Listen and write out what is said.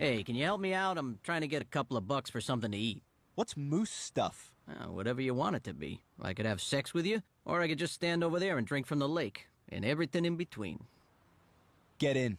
Hey, can you help me out? I'm trying to get a couple of bucks for something to eat. What's moose stuff? Uh, whatever you want it to be. I could have sex with you, or I could just stand over there and drink from the lake, and everything in between. Get in.